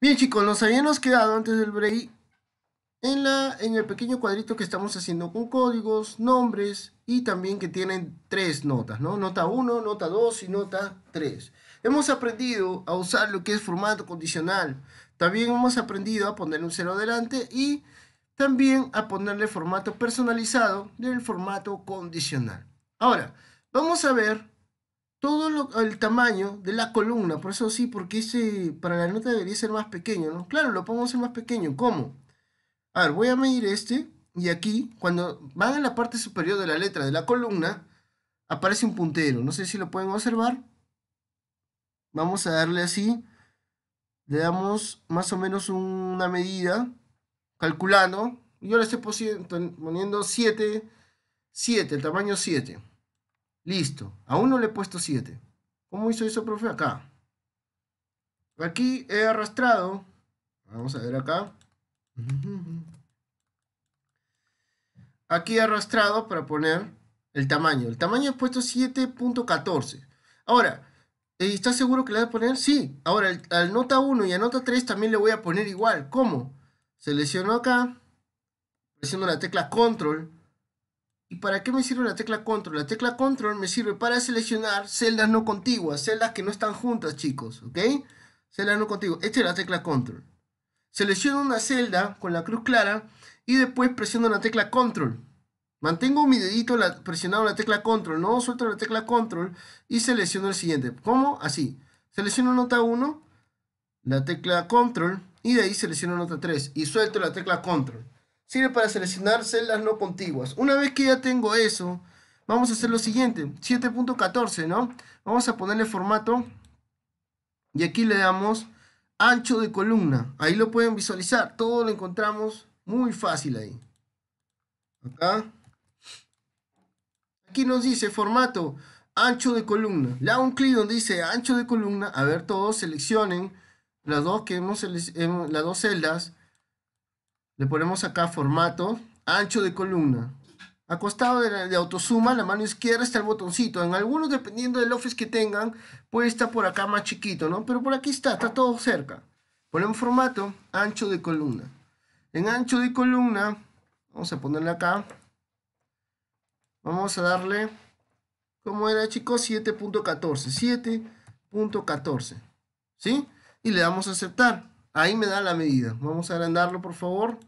Bien chicos, nos habíamos quedado antes del break en, la, en el pequeño cuadrito que estamos haciendo con códigos, nombres y también que tienen tres notas, ¿no? Nota 1, nota 2 y nota 3. Hemos aprendido a usar lo que es formato condicional. También hemos aprendido a poner un cero delante y también a ponerle formato personalizado del formato condicional. Ahora, vamos a ver todo el tamaño de la columna. Por eso sí, porque ese para la nota debería ser más pequeño, ¿no? Claro, lo podemos hacer más pequeño. ¿Cómo? A ver, voy a medir este. Y aquí, cuando van en la parte superior de la letra de la columna, aparece un puntero. No sé si lo pueden observar. Vamos a darle así. Le damos más o menos una medida, calculando. Yo le estoy poniendo 7, 7, tamaño 7. Listo. Aún no le he puesto 7. ¿Cómo hizo eso, profe? Acá. Aquí he arrastrado. Vamos a ver acá. Aquí he arrastrado para poner el tamaño. El tamaño he puesto 7.14. Ahora, ¿estás seguro que le voy a poner? Sí. Ahora, al nota 1 y a nota 3 también le voy a poner igual. ¿Cómo? Selecciono acá. Presiono la tecla control ¿Y para qué me sirve la tecla control? La tecla control me sirve para seleccionar celdas no contiguas, celdas que no están juntas, chicos, ¿ok? Celdas no contiguas. Esta es la tecla control. Selecciono una celda con la cruz clara y después presiono la tecla control. Mantengo mi dedito presionado en la tecla control, no suelto la tecla control y selecciono el siguiente. ¿Cómo? Así. Selecciono nota 1, la tecla control y de ahí selecciono nota 3 y suelto la tecla control sirve para seleccionar celdas no contiguas. Una vez que ya tengo eso, vamos a hacer lo siguiente, 7.14, ¿no? Vamos a ponerle formato y aquí le damos ancho de columna. Ahí lo pueden visualizar, todo lo encontramos muy fácil ahí. Acá. Aquí nos dice formato ancho de columna. Le hago un clic donde dice ancho de columna. A ver, todos seleccionen las dos que hemos, las dos celdas le ponemos acá formato, ancho de columna. Acostado de, de, autosuma, la mano izquierda está el botoncito. En algunos, dependiendo del office que tengan, puede estar por acá más chiquito, ¿no? Pero por aquí está, está todo cerca. Ponemos formato, ancho de columna. En ancho de columna, vamos a ponerle acá. Vamos a darle, ¿cómo era chicos? 7.14. 7.14. ¿Sí? Y le damos a aceptar. Ahí me da la medida. Vamos a agrandarlo, por favor.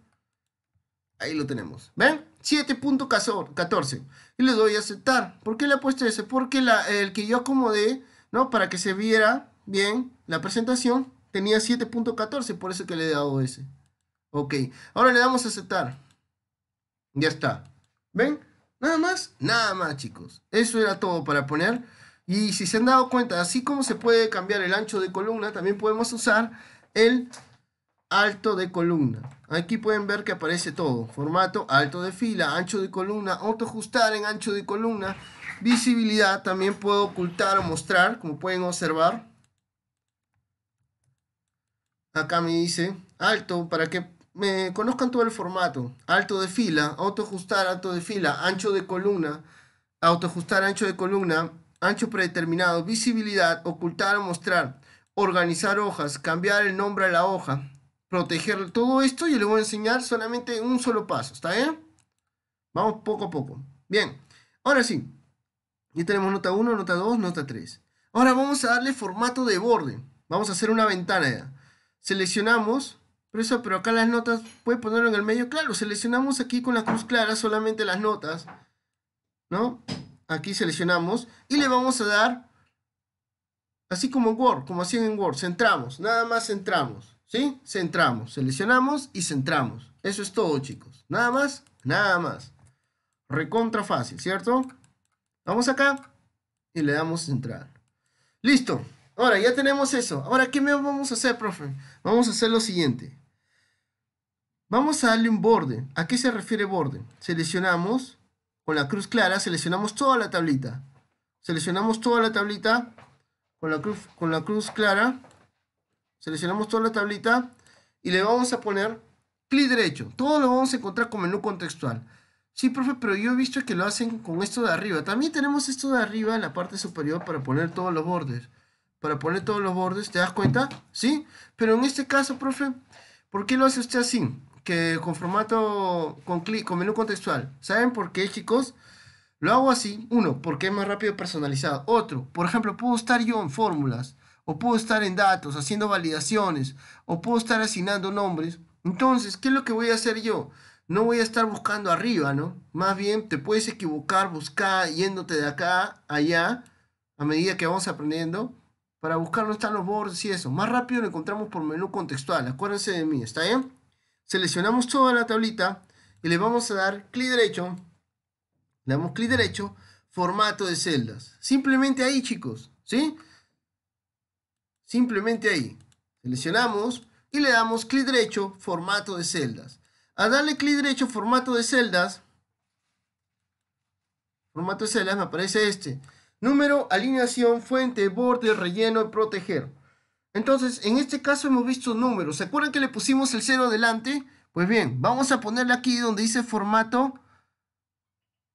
Ahí lo tenemos. ¿Ven? 7.14. Y le doy a aceptar. ¿Por qué le he puesto ese? Porque el que yo acomodé, ¿no? Para que se viera bien la presentación, tenía 7.14. Por eso que le he dado ese. Ok. Ahora le damos a aceptar. Ya está. ¿Ven? Nada más. Nada más, chicos. Eso era todo para poner. Y si se han dado cuenta, así como se puede cambiar el ancho de columna, también podemos usar el alto de columna. Aquí pueden ver que aparece todo. Formato, alto de fila, ancho de columna, ajustar en ancho de columna. Visibilidad, también puedo ocultar o mostrar, como pueden observar. Acá me dice alto para que me conozcan todo el formato. Alto de fila, ajustar, alto de fila, ancho de columna, ajustar, ancho de columna, ancho predeterminado, visibilidad, ocultar o mostrar, organizar hojas, cambiar el nombre a la hoja, proteger todo esto y le voy a enseñar solamente un solo paso, ¿está bien? Vamos poco a poco. Bien, ahora sí. Ya tenemos nota 1, nota 2, nota 3. Ahora vamos a darle formato de borde. Vamos a hacer una ventana ya. Seleccionamos, pero eso, pero acá las notas, puede ponerlo en el medio, claro, seleccionamos aquí con la cruz clara solamente las notas, ¿no? Aquí seleccionamos y le vamos a dar, así como en Word, como hacían en Word, centramos, nada más centramos. ¿Sí? Centramos, seleccionamos y centramos. Eso es todo, chicos. Nada más, nada más. Recontra fácil, ¿cierto? Vamos acá y le damos centrar. Listo. Ahora, ya tenemos eso. Ahora, ¿qué vamos a hacer, profe? Vamos a hacer lo siguiente. Vamos a darle un borde. ¿A qué se refiere borde? Seleccionamos, con la cruz clara, seleccionamos toda la tablita. Seleccionamos toda la tablita con la cruz, con la cruz clara Seleccionamos toda la tablita y le vamos a poner clic derecho. Todo lo vamos a encontrar con menú contextual. Sí, profe, pero yo he visto que lo hacen con esto de arriba. También tenemos esto de arriba en la parte superior para poner todos los bordes. para poner todos los bordes, ¿te das cuenta? ¿Sí? Pero en este caso, profe, ¿por qué lo hace usted así? Que con formato, con clic, con menú contextual. ¿Saben por qué, chicos? Lo hago así, uno, porque es más rápido personalizado. Otro, por ejemplo, puedo estar yo en fórmulas, o puedo estar en datos, haciendo validaciones, o puedo estar asignando nombres. Entonces, ¿qué es lo que voy a hacer yo? No voy a estar buscando arriba, ¿no? Más bien te puedes equivocar, buscar, yéndote de acá allá, a medida que vamos aprendiendo, para buscar dónde están los bordes y eso. Más rápido lo encontramos por menú contextual. Acuérdense de mí, ¿está bien? Seleccionamos toda la tablita y le vamos a dar clic derecho. Le damos clic derecho, formato de celdas. Simplemente ahí, chicos, ¿sí? Simplemente ahí. Seleccionamos y le damos clic derecho, formato de celdas. Al darle clic derecho, formato de celdas, formato de celdas, me aparece este. Número, alineación, fuente, borde, relleno y proteger. Entonces, en este caso hemos visto números. ¿Se acuerdan que le pusimos el cero delante? Pues bien, vamos a ponerle aquí donde dice formato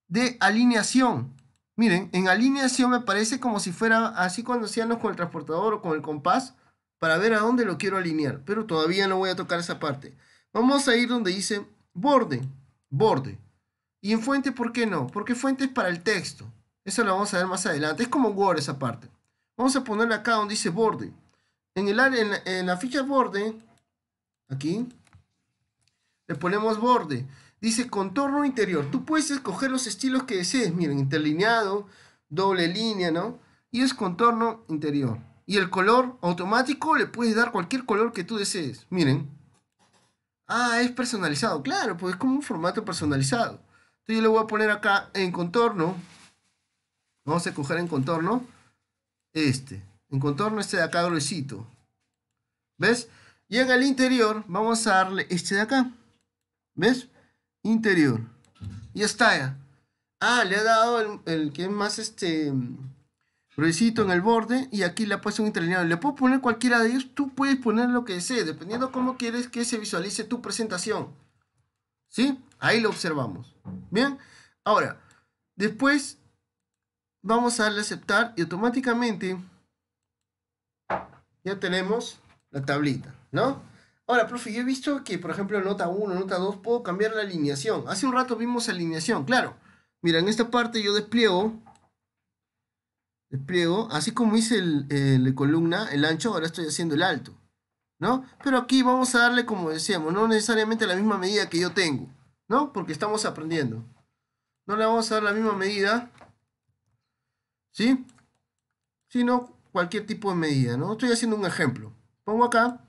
de alineación. Miren, en alineación me parece como si fuera así cuando hacíamos con el transportador o con el compás para ver a dónde lo quiero alinear. Pero todavía no voy a tocar esa parte. Vamos a ir donde dice borde, borde. Y en fuente, ¿por qué no? Porque fuente es para el texto. Eso lo vamos a ver más adelante. Es como Word esa parte. Vamos a ponerle acá donde dice borde. En, el, en, en la ficha borde, aquí, le ponemos borde. Dice contorno interior. Tú puedes escoger los estilos que desees. Miren, interlineado, doble línea, ¿no? Y es contorno interior. Y el color automático le puedes dar cualquier color que tú desees. Miren. Ah, es personalizado. Claro, pues es como un formato personalizado. Entonces yo le voy a poner acá en contorno. Vamos a escoger en contorno. Este. En contorno este de acá gruesito. ¿Ves? En el interior vamos a darle este de acá. ¿Ves? Interior. Y está. Ah, le ha dado el, el que es más este gruesito en el borde y aquí le ha puesto un interlineado. Le puedo poner cualquiera de ellos, tú puedes poner lo que desees, dependiendo cómo quieres que se visualice tu presentación. ¿Sí? Ahí lo observamos. Bien, ahora, después vamos a darle a aceptar y automáticamente ya tenemos la tablita, ¿no? Ahora, profe, yo he visto que, por ejemplo, nota 1, nota 2, puedo cambiar la alineación. Hace un rato vimos alineación, claro. Mira, en esta parte yo despliego despliego, así como hice el, el, columna, el ancho, ahora estoy haciendo el alto, ¿no? Pero aquí vamos a darle, como decíamos, no necesariamente la misma medida que yo tengo, ¿no? Porque estamos aprendiendo. No le vamos a dar la misma medida, ¿sí? Sino cualquier tipo de medida, ¿no? Estoy haciendo un ejemplo. Pongo acá,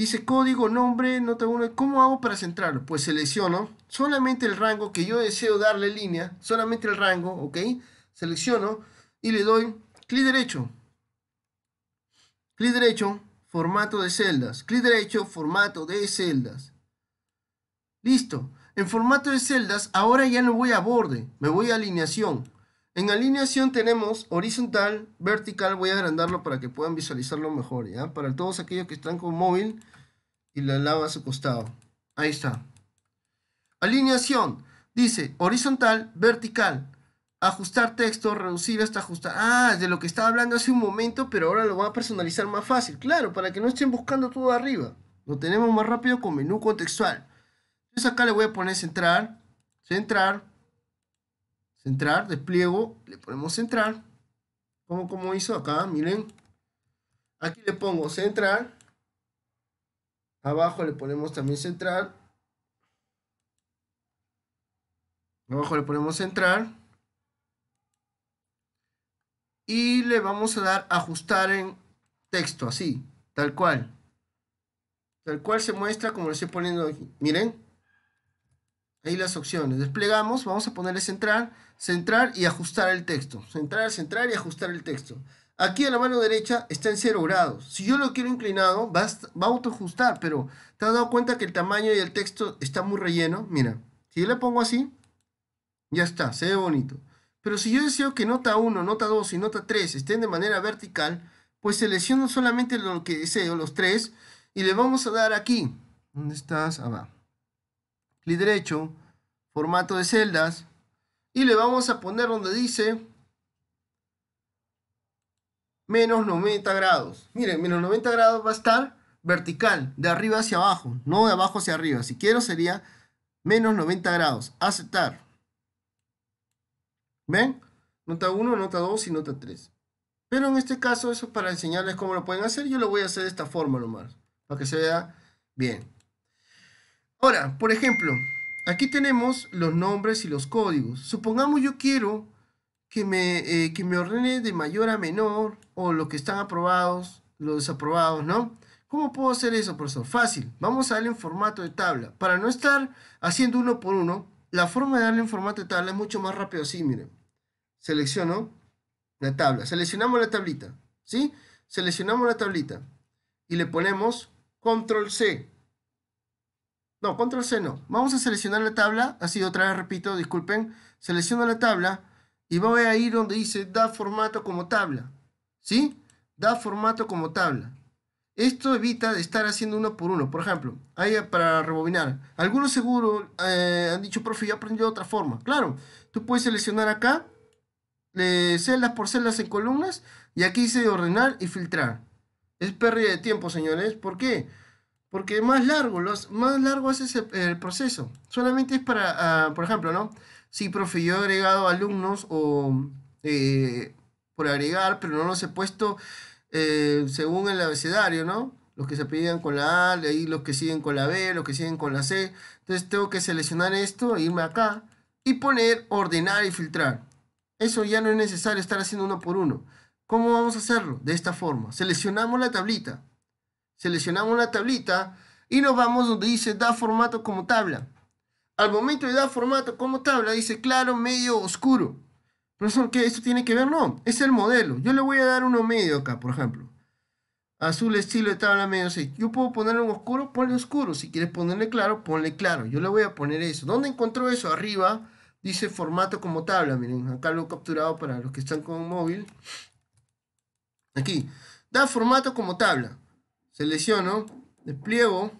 dice código, nombre, nota 1, ¿cómo hago para centrarlo? Pues selecciono solamente el rango que yo deseo darle línea, solamente el rango, ¿ok? Selecciono y le doy clic derecho. Clic derecho, formato de celdas. Clic derecho, formato de celdas. Listo. En formato de celdas, ahora ya no voy a borde, me voy a alineación. En alineación tenemos horizontal, vertical, voy a agrandarlo para que puedan visualizarlo mejor, ¿ya? Para todos aquellos que están con móvil y la lava a su costado. Ahí está. Alineación, dice horizontal, vertical ajustar texto, reducir hasta ajustar. Ah, de lo que estaba hablando hace un momento, pero ahora lo voy a personalizar más fácil. Claro, para que no estén buscando todo arriba. Lo tenemos más rápido con menú contextual. Entonces acá le voy a poner centrar, centrar, centrar, despliego, le ponemos centrar. Como, como hizo acá, miren. Aquí le pongo centrar. Abajo le ponemos también centrar. Abajo le ponemos centrar y le vamos a dar ajustar en texto, así, tal cual. Tal cual se muestra como lo estoy poniendo aquí. Miren. Ahí las opciones. Desplegamos, vamos a ponerle centrar, centrar y ajustar el texto. Centrar, centrar y ajustar el texto. Aquí a la mano derecha está en 0 grados. Si yo lo quiero inclinado, va a, autoajustar, pero ¿te has dado cuenta que el tamaño y el texto está muy relleno? Mira, si yo le pongo así, ya está, se ve bonito. Pero si yo deseo que nota 1, nota 2 y nota 3 estén de manera vertical, pues selecciono solamente lo que deseo, los tres, y le vamos a dar aquí. ¿Dónde estás? Abajo. Clic derecho, formato de celdas, y le vamos a poner donde dice menos 90 grados. Miren, menos 90 grados va a estar vertical, de arriba hacia abajo, no de abajo hacia arriba. Si quiero sería menos 90 grados. Aceptar. ¿Ven? Nota 1, nota 2 y nota 3. Pero en este caso, eso es para enseñarles cómo lo pueden hacer. Yo lo voy a hacer de esta forma nomás, para que se vea bien. Ahora, por ejemplo, aquí tenemos los nombres y los códigos. Supongamos yo quiero que me, eh, que me ordene de mayor a menor, o lo que están aprobados, los desaprobados, ¿no? ¿Cómo puedo hacer eso, profesor? Fácil. Vamos a darle en formato de tabla. Para no estar haciendo uno por uno, la forma de darle en formato de tabla es mucho más rápido así, miren. Selecciono la tabla. Seleccionamos la tablita, ¿sí? Seleccionamos la tablita y le ponemos control C. No, control C no. Vamos a seleccionar la tabla, así otra vez repito, disculpen. Selecciono la tabla y voy a ir donde dice da formato como tabla, ¿sí? Da formato como tabla. Esto evita de estar haciendo uno por uno. Por ejemplo, ahí para rebobinar. Algunos seguro eh, han dicho, profe, yo aprendí de otra forma. Claro, tú puedes seleccionar acá celdas por celdas en columnas y aquí dice ordenar y filtrar. Es pérdida de tiempo, señores. ¿Por qué? Porque más largo, los, más largo el proceso. Solamente es para, ah, por ejemplo, ¿no? Si, profe, yo he agregado alumnos o eh, por agregar, pero no los he puesto eh, según el abecedario, ¿no? Los que se pedían con la A, los que siguen con la B, los que siguen con la C. Entonces tengo que seleccionar esto, irme acá y poner ordenar y filtrar. Eso ya no es necesario estar haciendo uno por uno. ¿Cómo vamos a hacerlo? De esta forma. Seleccionamos la tablita. Seleccionamos la tablita y nos vamos donde dice da formato como tabla. Al momento de dar formato como tabla dice claro, medio, oscuro. Profesor, ¿qué? ¿Esto tiene que ver? No, es el modelo. Yo le voy a dar uno medio acá, por ejemplo. Azul estilo de tabla medio 6. Yo puedo ponerle un oscuro, ponle oscuro. Si quieres ponerle claro, ponle claro. Yo le voy a poner eso. ¿Dónde encontró eso? Arriba Dice formato como tabla, miren, acá lo he capturado para los que están con móvil. Aquí, da formato como tabla. Selecciono, despliego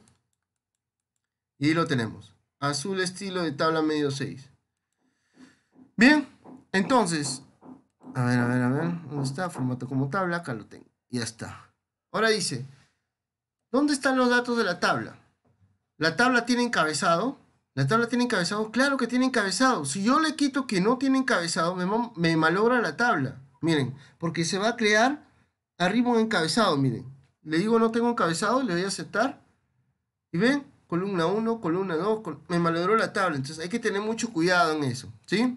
y ahí lo tenemos. Azul estilo de tabla medio 6. Bien, entonces, a ver, a ver, a ver, ¿dónde está? Formato como tabla, acá lo tengo. Ya está. Ahora dice, ¿dónde están los datos de la tabla? La tabla tiene encabezado, la tabla tiene encabezado. Claro que tiene encabezado. Si yo le quito que no tiene encabezado, me, me malogra la tabla. Miren, porque se va a crear arriba un encabezado, miren. Le digo no tengo encabezado, le voy a aceptar. Y ven, columna 1, columna 2, me malogró la tabla. Entonces hay que tener mucho cuidado en eso, ¿sí?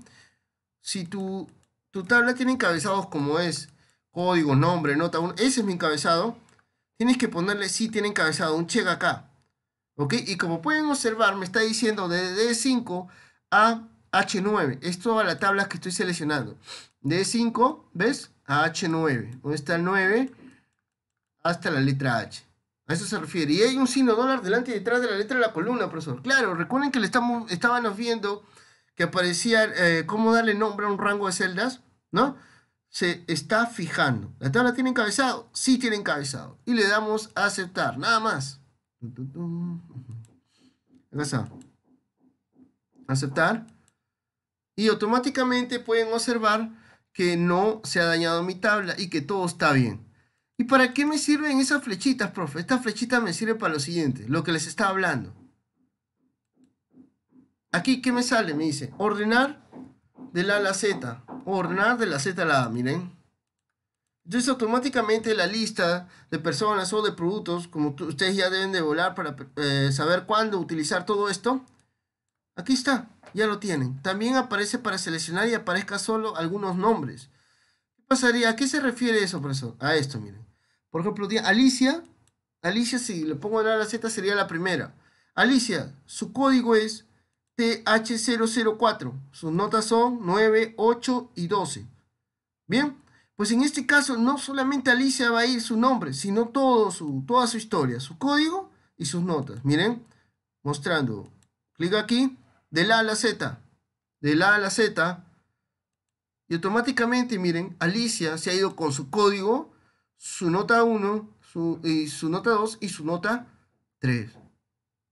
Si tu, tu tabla tiene encabezados como es código, nombre, nota 1, ese es mi encabezado, tienes que ponerle sí tiene encabezado, un check acá. ¿Ok? Y como pueden observar, me está diciendo de D5 a H9. Es toda la tabla que estoy seleccionando. D5, ¿ves? A H9. ¿Dónde está el 9? Hasta la letra H. A eso se refiere. Y hay un signo dólar delante y detrás de la letra de la columna, profesor. Claro, recuerden que le estamos, estábamos viendo que aparecía eh, cómo darle nombre a un rango de celdas, ¿no? Se está fijando. ¿La tabla tiene encabezado? Sí tiene encabezado. Y le damos a aceptar, nada más. Aceptar. Y automáticamente pueden observar que no se ha dañado mi tabla y que todo está bien. ¿Y para qué me sirven esas flechitas, profe? Esta flechita me sirve para lo siguiente, lo que les estaba hablando. Aquí, ¿qué me sale? Me dice, ordenar de la a la Z. Ordenar de la Z a la A, miren. Entonces automáticamente la lista de personas o de productos, como ustedes ya deben de volar para eh, saber cuándo utilizar todo esto, aquí está, ya lo tienen. También aparece para seleccionar y aparezca solo algunos nombres. ¿Qué pasaría? ¿A qué se refiere eso, profesor? A esto, miren. Por ejemplo, Alicia, Alicia si le pongo la Z sería la primera. Alicia, su código es TH004. Sus notas son 9, 8 y 12. Bien, pues en este caso no solamente Alicia va a ir su nombre, sino todo su, toda su historia, su código y sus notas. Miren, mostrando. Clic aquí, de la a la Z, de la a la Z, y automáticamente, miren, Alicia se ha ido con su código, su nota 1, su, y su nota 2 y su nota 3.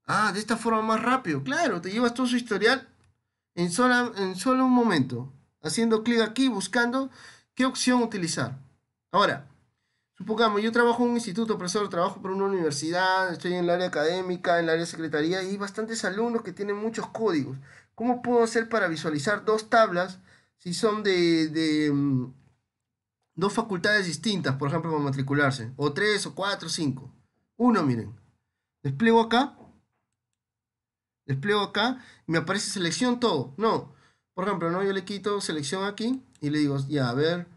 Ah, de esta forma más rápido. Claro, te llevas todo su historial en, en solo un momento. Haciendo clic aquí, buscando ¿Qué opción utilizar? Ahora, Supongamos, yo trabajo en un instituto, profesor, trabajo por una universidad, estoy en el área académica, en el área de secretaría, y hay bastantes alumnos que tienen muchos códigos. ¿Cómo puedo hacer para visualizar dos tablas si son de, de mm, dos facultades distintas, por ejemplo, para matricularse? O tres, o cuatro, cinco. Uno, miren. Despliego acá. Despliego acá y me aparece selección todo. No. Por ejemplo, ¿no? yo le quito selección aquí y le digo, ya, a ver,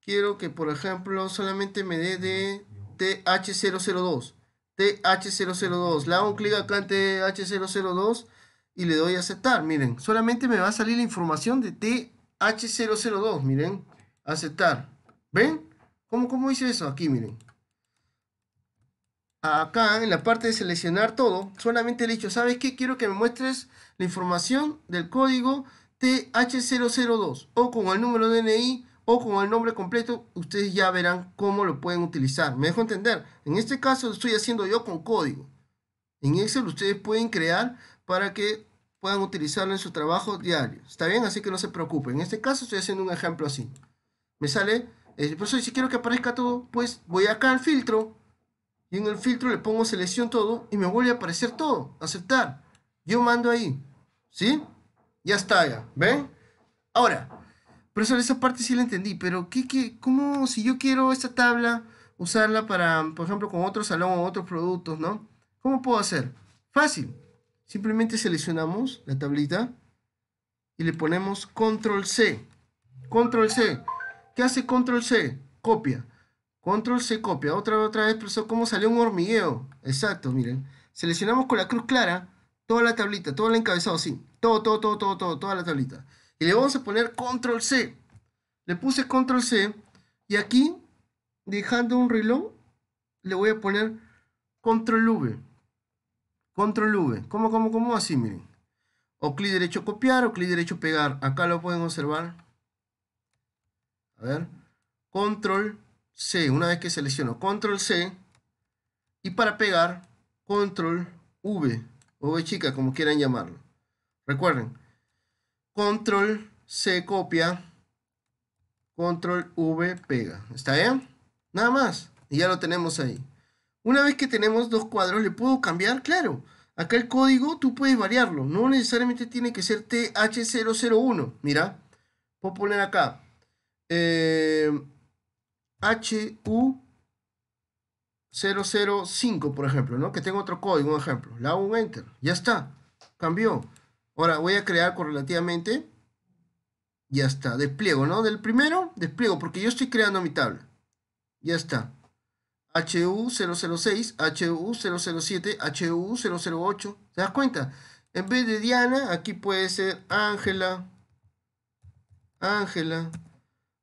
quiero que, por ejemplo, solamente me dé de TH002. TH002. Le hago un clic acá en TH002 y le doy a aceptar. Miren, solamente me va a salir la información de TH002. Miren, aceptar. ¿Ven? ¿Cómo, cómo hice eso? Aquí, miren. Acá, en la parte de seleccionar todo, solamente he dicho, ¿sabes qué? Quiero que me muestres la información del código TH002 o con el número DNI o con el nombre completo, ustedes ya verán cómo lo pueden utilizar. Me dejo entender. En este caso lo estoy haciendo yo con código. En Excel ustedes pueden crear para que puedan utilizarlo en su trabajo diario. ¿Está bien? Así que no se preocupen. En este caso estoy haciendo un ejemplo así. Me sale, si quiero que aparezca todo, pues voy acá al filtro y en el filtro le pongo selección todo y me vuelve a aparecer todo. Aceptar. Yo mando ahí. ¿Sí? Ya está ya. ¿Ven? Ahora, Profesor, esa parte sí la entendí, pero ¿qué, qué, ¿cómo si yo quiero esta tabla usarla para, por ejemplo, con otro salón o otros productos, ¿no? ¿Cómo puedo hacer? Fácil. Simplemente seleccionamos la tablita y le ponemos control C. Control C. ¿Qué hace control C? Copia. Control C copia. Otra, otra vez, profesor, ¿cómo salió un hormigueo? Exacto, miren. Seleccionamos con la cruz clara toda la tablita, todo el encabezado, sí. Todo, todo, todo, todo, todo, toda la tablita. Y le vamos a poner control C. Le puse control C. Y aquí, dejando un reloj, le voy a poner control V. Control V. ¿Cómo, cómo, cómo? Así, miren. O clic derecho copiar o clic derecho pegar. Acá lo pueden observar. A ver. Control C. Una vez que selecciono control C. Y para pegar, control V. O V chica, como quieran llamarlo. Recuerden, Control C copia, Control V pega. ¿Está bien? Nada más. Y ya lo tenemos ahí. Una vez que tenemos dos cuadros, ¿le puedo cambiar? Claro. Acá el código tú puedes variarlo. No necesariamente tiene que ser TH001. Mira. Puedo poner acá. Eh, HU005, por ejemplo, ¿no? Que tengo otro código, un ejemplo. Le hago un enter. Ya está. Cambió. Ahora voy a crear correlativamente. Ya está. Despliego, ¿no? Del primero, despliego, porque yo estoy creando mi tabla. Ya está. HU006, HU007, HU008. ¿Te das cuenta? En vez de Diana, aquí puede ser Ángela. Ángela.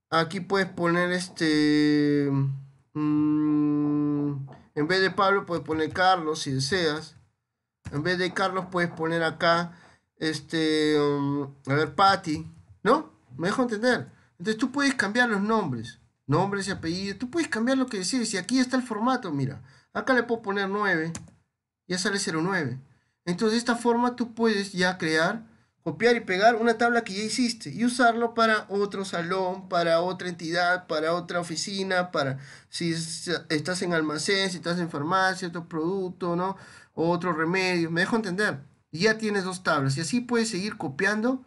Aquí puedes poner este... Mm, en vez de Pablo, puedes poner Carlos si deseas. En vez de Carlos, puedes poner acá este, um, a ver, Patty, ¿no? Me dejo entender. Entonces tú puedes cambiar los nombres, nombres y apellidos, tú puedes cambiar lo que decides. Y aquí está el formato, mira, acá le puedo poner 9, ya sale 09. Entonces de esta forma tú puedes ya crear, copiar y pegar una tabla que ya hiciste y usarlo para otro salón, para otra entidad, para otra oficina, para si estás en almacén, si estás en farmacia, otro producto, ¿no? O otro remedio, me dejo entender ya tienes dos tablas y así puedes seguir copiando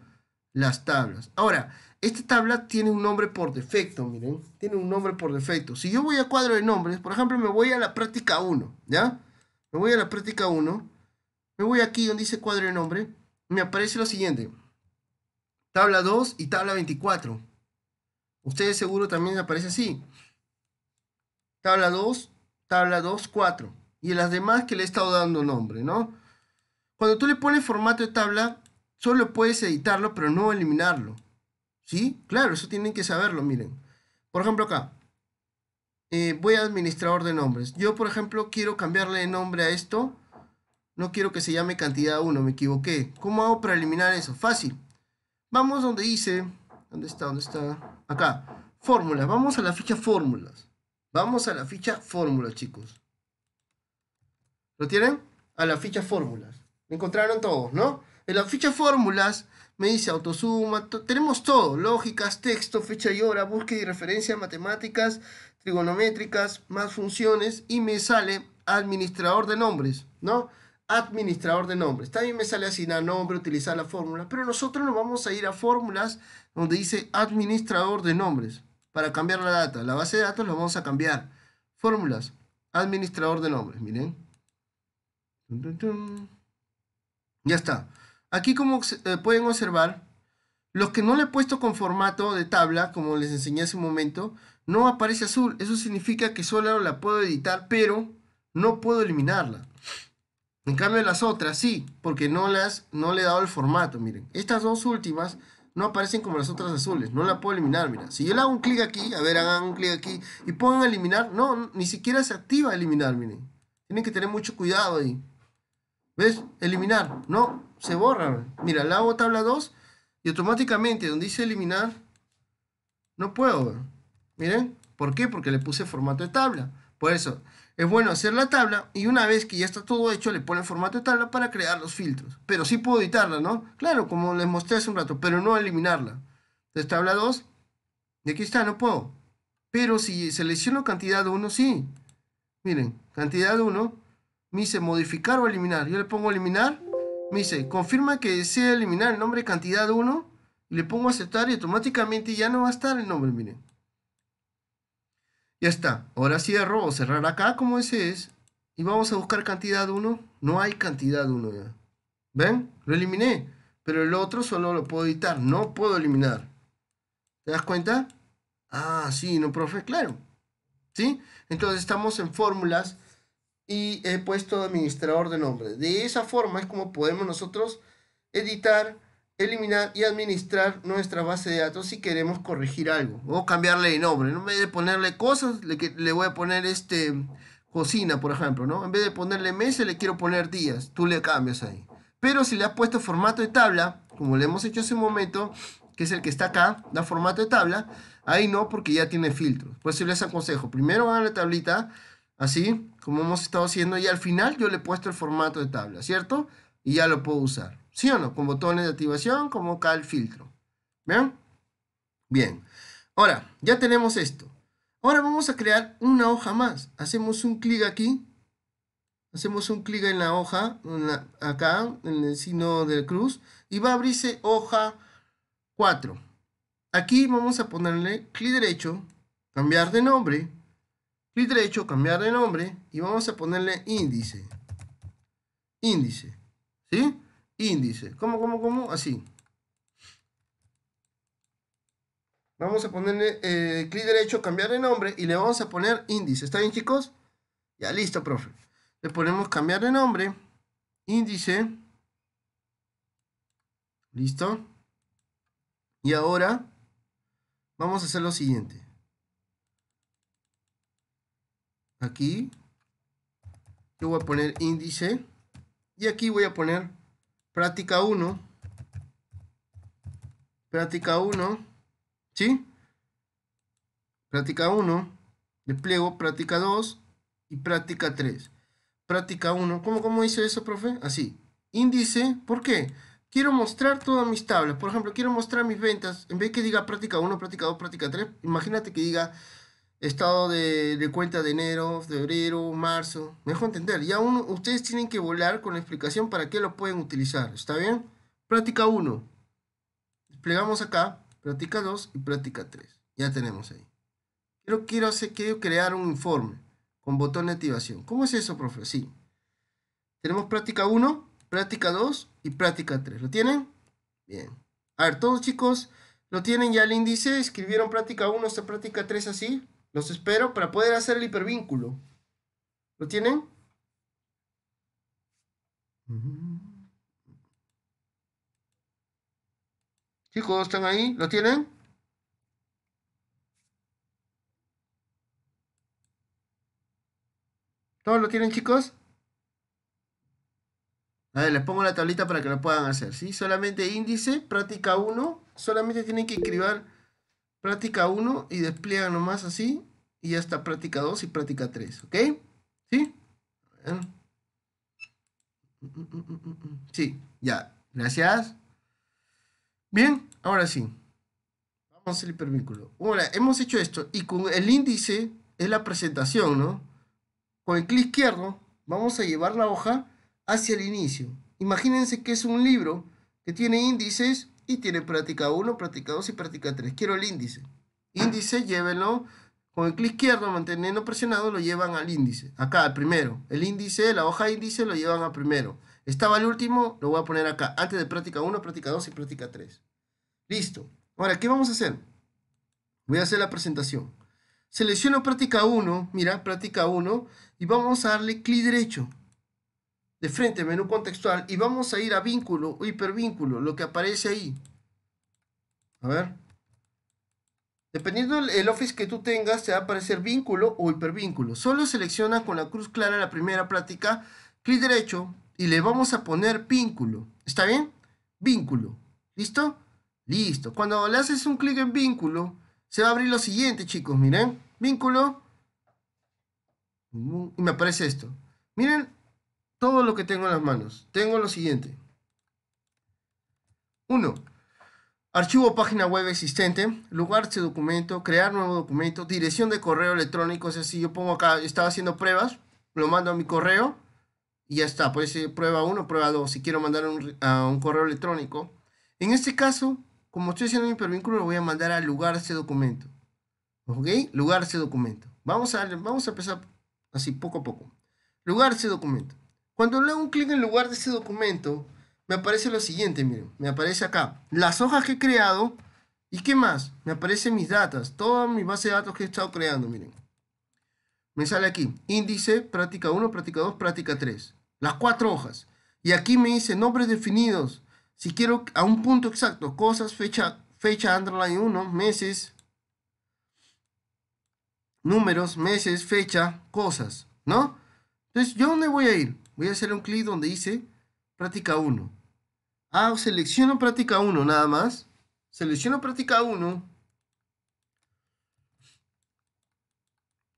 las tablas. Ahora, esta tabla tiene un nombre por defecto, miren, tiene un nombre por defecto. Si yo voy a cuadro de nombres, por ejemplo, me voy a la práctica 1, ¿ya? Me voy a la práctica 1, me voy aquí donde dice cuadro de nombre, me aparece lo siguiente. Tabla 2 y tabla 24. Ustedes seguro también aparece así. Tabla 2, tabla 2, 4. Y las demás que le he estado dando nombre, ¿no? Cuando tú le pones formato de tabla, solo puedes editarlo, pero no eliminarlo. ¿Sí? Claro, eso tienen que saberlo, miren. Por ejemplo, acá. Eh, voy a administrador de nombres. Yo, por ejemplo, quiero cambiarle de nombre a esto. No quiero que se llame cantidad 1, me equivoqué. ¿Cómo hago para eliminar eso? Fácil. Vamos donde dice... ¿Dónde está? ¿Dónde está? Acá. Fórmulas. Vamos a la ficha fórmulas. Vamos a la ficha fórmulas, chicos. ¿Lo tienen? A la ficha fórmulas encontraron todos, ¿no? En la ficha fórmulas me dice autosuma, tenemos todo, lógicas, texto, fecha y hora, búsqueda y referencia, matemáticas, trigonométricas, más funciones y me sale administrador de nombres, ¿no? Administrador de nombres. También me sale asignar nombre, utilizar la fórmula, pero nosotros nos vamos a ir a fórmulas donde dice administrador de nombres para cambiar la data. La base de datos la vamos a cambiar. Fórmulas, administrador de nombres, miren. Ya está. Aquí como eh, pueden observar, los que no le he puesto con formato de tabla, como les enseñé hace un momento, no aparece azul. Eso significa que solo la puedo editar, pero no puedo eliminarla. En cambio las otras sí, porque no, las, no le he dado el formato, miren. Estas dos últimas no aparecen como las otras azules, no la puedo eliminar, mira. Si yo le hago un clic aquí, a ver, hagan un clic aquí y pongan eliminar, no, ni siquiera se activa eliminar, miren. Tienen que tener mucho cuidado ahí. ¿Ves? Eliminar, no, se borra. Mira, le hago tabla 2 y automáticamente donde dice eliminar, no puedo. Miren, ¿por qué? Porque le puse formato de tabla. Por eso, es bueno hacer la tabla y una vez que ya está todo hecho, le pone formato de tabla para crear los filtros. Pero sí puedo editarla, ¿no? Claro, como les mostré hace un rato, pero no eliminarla. Entonces, tabla 2, y aquí está, no puedo. Pero si selecciono cantidad 1, sí. Miren, cantidad 1, me dice modificar o eliminar. Yo le pongo eliminar, me dice confirma que desea eliminar el nombre cantidad 1 y le pongo aceptar y automáticamente ya no va a estar el nombre, miren. Ya está. Ahora cierro o cerrar acá como ese es. Y vamos a buscar cantidad 1. No hay cantidad 1 ya. ¿Ven? Lo eliminé. Pero el otro solo lo puedo editar. No puedo eliminar. ¿Te das cuenta? Ah, sí, no, profe. Claro. ¿Sí? Entonces estamos en fórmulas y he puesto administrador de nombre. De esa forma es como podemos nosotros editar eliminar y administrar nuestra base de datos si queremos corregir algo o cambiarle de nombre. En vez de ponerle cosas, le, le voy a poner este cocina, por ejemplo, ¿no? En vez de ponerle meses, le quiero poner días. Tú le cambias ahí. Pero si le has puesto formato de tabla, como le hemos hecho hace un momento, que es el que está acá, da formato de tabla, ahí no, porque ya tiene filtros. Pues si les aconsejo, primero hagan la tablita, así, como hemos estado haciendo, y al final yo le he puesto el formato de tabla, ¿cierto? Y ya lo puedo usar. ¿Sí o no? Con botones de activación, como acá el filtro. ¿Ven? Bien. Ahora, ya tenemos esto. Ahora vamos a crear una hoja más. Hacemos un clic aquí. Hacemos un clic en la hoja, acá, en el signo del cruz. Y va a abrirse hoja 4. Aquí vamos a ponerle clic derecho, cambiar de nombre. Clic derecho, cambiar de nombre. Y vamos a ponerle índice. Índice. ¿Sí? Índice. ¿Cómo, cómo, cómo? Así. Vamos a ponerle eh, clic derecho, cambiar de nombre y le vamos a poner índice. ¿Está bien, chicos? Ya, listo, profe. Le ponemos cambiar de nombre, índice. ¿Listo? Y ahora vamos a hacer lo siguiente. Aquí yo voy a poner índice y aquí voy a poner práctica 1, práctica 1, ¿sí? Práctica 1, despliego práctica 2 y práctica 3. Práctica 1, ¿cómo, cómo hice eso, profe? Así, índice, ¿por qué? Quiero mostrar todas mis tablas, por ejemplo, quiero mostrar mis ventas, en vez que diga práctica 1, práctica 2, práctica 3, imagínate que diga estado de, cuenta de enero, febrero, marzo. Me dejo entender. Ya uno, ustedes tienen que volar con la explicación para qué lo pueden utilizar. ¿Está bien? Práctica 1. Desplegamos acá. Práctica 2 y práctica 3. Ya tenemos ahí. Quiero, quiero, hacer, quiero crear un informe con botón de activación. ¿Cómo es eso, profe? Sí. Tenemos práctica 1, práctica 2 y práctica 3. ¿Lo tienen? Bien. A ver, todos chicos, ¿lo tienen ya el índice? ¿Escribieron práctica 1 hasta práctica 3 así? Los espero para poder hacer el hipervínculo. ¿Lo tienen? Chicos, ¿están ahí? ¿Lo tienen? ¿Todos lo tienen, chicos? A ver, les pongo la tablita para que lo puedan hacer, ¿sí? Solamente índice, práctica 1. Solamente tienen que escribir práctica 1 y despliega nomás así. Y ya está práctica 2 y práctica 3, ¿ok? ¿Sí? Sí, ya. Gracias. Bien, ahora sí. Vamos al hipervínculo. Ahora, hemos hecho esto y con el índice es la presentación, ¿no? Con el clic izquierdo vamos a llevar la hoja hacia el inicio. Imagínense que es un libro que tiene índices y tiene práctica 1, práctica 2 y práctica 3. Quiero el índice. Índice, llévenlo con el clic izquierdo, manteniendo presionado, lo llevan al índice. Acá, al primero. El índice, la hoja índice, lo llevan al primero. Estaba el último, lo voy a poner acá. Antes de práctica 1, práctica 2 y práctica 3. Listo. Ahora, ¿qué vamos a hacer? Voy a hacer la presentación. Selecciono práctica 1, mira, práctica 1, y vamos a darle clic derecho. De frente, menú contextual, y vamos a ir a vínculo o hipervínculo, lo que aparece ahí. A ver. Dependiendo del Office que tú tengas, te va a aparecer vínculo o hipervínculo. Solo selecciona con la cruz clara la primera práctica, clic derecho y le vamos a poner vínculo. ¿Está bien? Vínculo. ¿Listo? Listo. Cuando le haces un clic en vínculo, se va a abrir lo siguiente, chicos. Miren, vínculo. Y me aparece esto. Miren todo lo que tengo en las manos. Tengo lo siguiente. Uno, Archivo página web existente, lugar de documento, crear nuevo documento, dirección de correo electrónico, es así, yo pongo acá, estaba haciendo pruebas, lo mando a mi correo y ya está, puede ser prueba 1, prueba 2, si quiero mandar un, a un correo electrónico. En este caso, como estoy haciendo mi hipervínculo, lo voy a mandar al lugar ese documento. ¿Ok? Lugar ese documento. Vamos a, vamos a empezar así, poco a poco. Lugar ese documento. Cuando le hago un clic en lugar de ese documento, me aparece lo siguiente, miren, me aparece acá, las hojas que he creado, ¿y qué más? Me aparecen mis datos, toda mi base de datos que he estado creando, miren. Me sale aquí, índice, práctica 1, práctica 2, práctica 3. Las cuatro hojas. Y aquí me dice nombres definidos. Si quiero a un punto exacto, cosas, fecha, fecha underline 1, meses, números, meses, fecha, cosas, ¿no? Entonces, ¿yo dónde voy a ir? Voy a hacer un clic donde dice práctica 1. Ah, selecciono práctica 1 nada más. Selecciono práctica 1.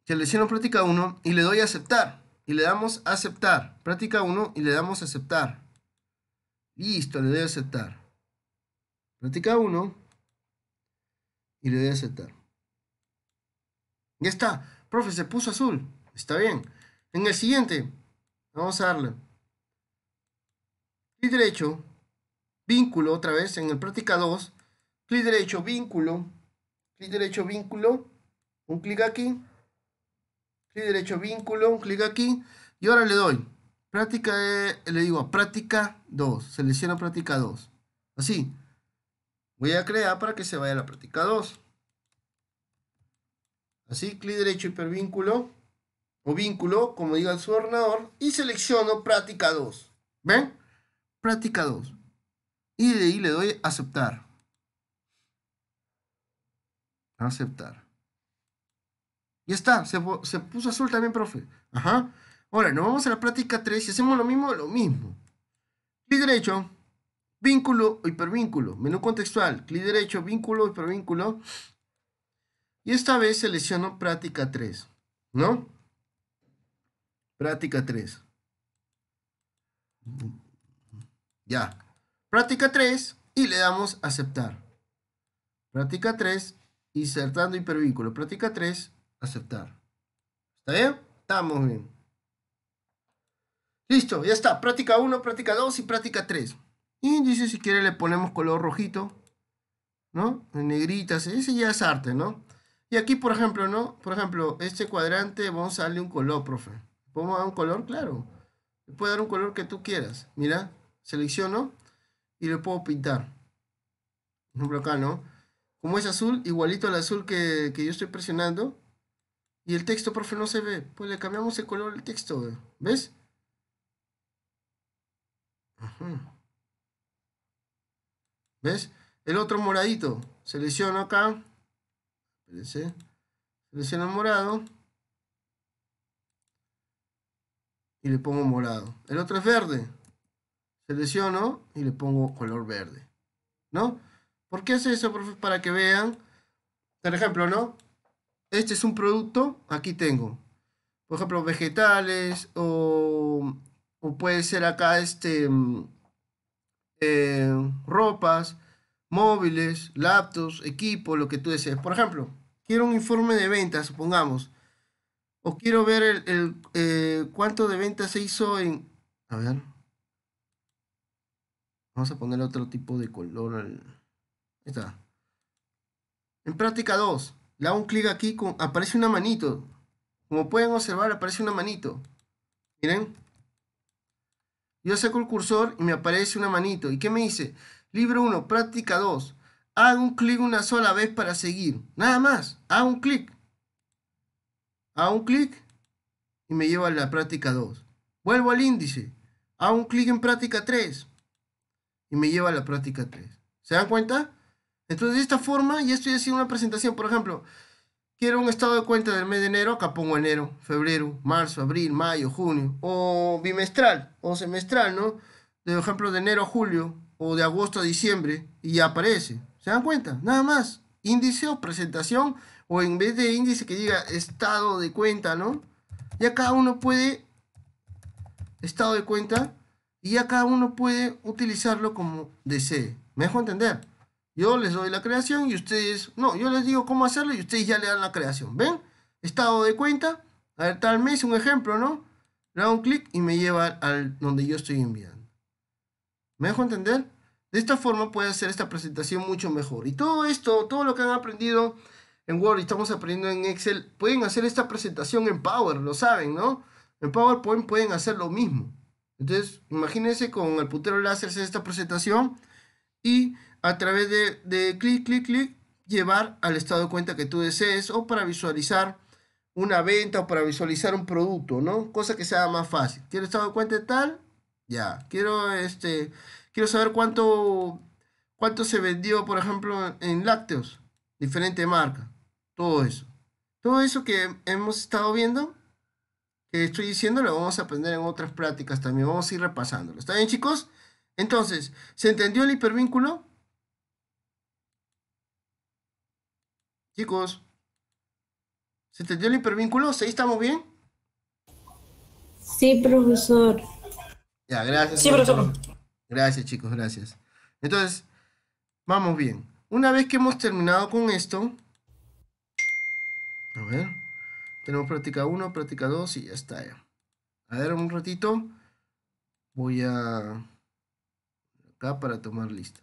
Selecciono práctica 1 y le doy a aceptar. Y le damos a aceptar. Práctica 1 y le damos a aceptar. Listo, le doy a aceptar. Práctica 1 y le doy a aceptar. Ya está. Profe, se puso azul. Está bien. En el siguiente, vamos a darle. Clic derecho, vínculo otra vez en el práctica 2, clic derecho, vínculo, clic derecho, vínculo, un clic aquí, clic derecho, vínculo, un clic aquí, y ahora le doy. Práctica, le digo práctica 2, selecciono práctica 2, así, voy a crear para que se vaya a la práctica 2, así, clic derecho, hipervínculo, o vínculo, como diga su ordenador, y selecciono práctica 2, ¿ven? Práctica 2. Y de ahí le doy aceptar. Aceptar. Y está, se, puso azul también, profe. Ajá. Ahora, nos vamos a la práctica 3 y hacemos lo mismo, lo mismo. Clic derecho, vínculo o hipervínculo. Menú contextual, clic derecho, vínculo, hipervínculo. Y esta vez selecciono práctica 3, ¿no? Práctica 3. Ya. Práctica 3 y le damos aceptar. Práctica 3, insertando hipervínculo. Práctica 3, aceptar. ¿Está bien? Estamos bien. Listo, ya está. Práctica 1, práctica 2 y práctica 3. Y dice si quiere le ponemos color rojito. ¿No? En negritas. Ese ya es arte, ¿no? Y aquí, por ejemplo, ¿no? Por ejemplo, este cuadrante vamos a darle un color, profe. ¿Podemos dar un color? Claro. Le puede dar un color que tú quieras. Mira, selecciono y le puedo pintar. Por ejemplo acá, ¿no? Como es azul, igualito al azul que, yo estoy presionando. Y el texto, profe, no se ve. Pues le cambiamos el color del texto, ¿ves? ¿Ves? El otro moradito. Selecciono acá. Selecciono el morado. Y le pongo morado. El otro es verde selecciono y le pongo color verde, ¿no? ¿Por qué hace eso? Para que vean, por ejemplo, ¿no? Este es un producto, aquí tengo, por ejemplo, vegetales o, puede ser acá este, mm, eh, ropas, móviles, laptops, equipo, lo que tú desees. Por ejemplo, quiero un informe de ventas, supongamos. O quiero ver el, eh, cuánto de ventas se hizo en... A ver. Vamos a poner otro tipo de color. Ahí está. En práctica 2. Le hago un clic aquí, con, aparece una manito. Como pueden observar, aparece una manito. Miren. Yo saco el cursor y me aparece una manito. ¿Y qué me dice? Libro 1, práctica 2. Hago un clic una sola vez para seguir. Nada más. Hago un clic. Hago un clic y me lleva a la práctica 2. Vuelvo al índice. Hago un clic en práctica 3 y me lleva a la práctica 3. ¿Se dan cuenta? Entonces, de esta forma ya estoy haciendo una presentación. Por ejemplo, quiero un estado de cuenta del mes de enero, acá pongo enero, febrero, marzo, abril, mayo, junio, o bimestral, o semestral, ¿no? De ejemplo, de enero a julio, o de agosto a diciembre, y ya aparece. ¿Se dan cuenta? Nada más. Índice o presentación, o en vez de índice que diga estado de cuenta, ¿no? Ya cada uno puede, estado de cuenta, y ya cada uno puede utilizarlo como desee. ¿Me dejo entender? Yo les doy la creación y ustedes, no, yo les digo cómo hacerlo y ustedes ya le dan la creación. ¿Ven? Estado de cuenta, a ver, tal mes, un ejemplo, ¿no? Le hago un clic y me lleva al donde yo estoy enviando. ¿Me dejo entender? De esta forma puede hacer esta presentación mucho mejor. Y todo esto, todo lo que han aprendido en Word y estamos aprendiendo en Excel, pueden hacer esta presentación en Power, lo saben, ¿no? En PowerPoint pueden hacer lo mismo. Entonces, imagínense con el puntero láser hacer esta presentación y a través de, clic, clic, clic, llevar al estado de cuenta que tú desees o para visualizar una venta o para visualizar un producto, ¿no? Cosa que sea más fácil. ¿Quiero estado de cuenta de tal? Ya. Quiero, este, quiero saber cuánto, cuánto se vendió, por ejemplo, en lácteos. Diferente marca. Todo eso. Todo eso que hemos estado viendo, que estoy diciendo, lo vamos a aprender en otras prácticas también. Vamos a ir repasándolo. ¿Está bien, chicos? Entonces, ¿se entendió el hipervínculo? Chicos, ¿se entendió el hipervínculo? ¿Sí estamos bien? Sí, profesor. Ya, gracias. Sí, profesor. Gracias, chicos, gracias. Entonces, vamos bien. Una vez que hemos terminado con esto, a ver, tenemos práctica 1, práctica 2 y ya está. A ver, un ratito. Voy a acá para tomar lista.